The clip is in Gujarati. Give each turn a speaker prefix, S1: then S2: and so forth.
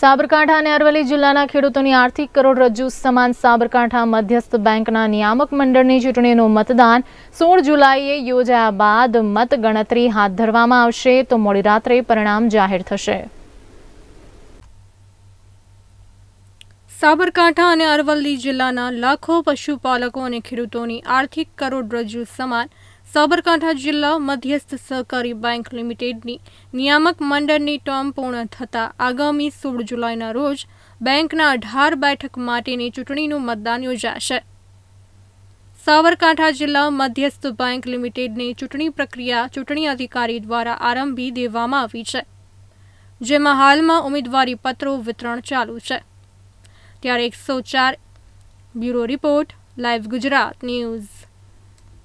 S1: સાબરકાંઠા અને અરવલ્લી જિલ્લાના ખેડૂતોની આર્થિક કરોડરજ્જુ સમાન સાબરકાંઠા મધ્યસ્થ બેંકના નિયામક મંડળની ચૂંટણીનું મતદાન સોળ જુલાઈએ યોજાયા બાદ મતગણતરી હાથ ધરવામાં આવશે તો મોડી રાત્રે પરિણામ જાહેર થશે.
S2: સાબરકાંઠા અને અરવલ્લી જિલ્લાના લાખો પશુપાલકો અને ખેડૂતોની આર્થિક કરોડરજ્જુ સમાન સાબરકાંઠા જિલ્લા મધ્યસ્થ સહકારી બેંક લિમિટેડની નિયામક મંડળની ટર્મ પૂર્ણ થતાં આગામી સોળ જુલાઈના રોજ બેંકના અઢાર બેઠક માટેની ચૂંટણીનું મતદાન યોજાશે. સાબરકાંઠા જિલ્લા મધ્યસ્થ બેંક લિમિટેડની ચૂંટણી પ્રક્રિયા ચૂંટણી અધિકારી દ્વારા આરંભી દેવામાં આવી છે, જેમાં હાલમાં ઉમેદવારી પત્રો વિતરણ ચાલુ છે. ત્યારે એકસો ચાર bureau report, live Gujarat news.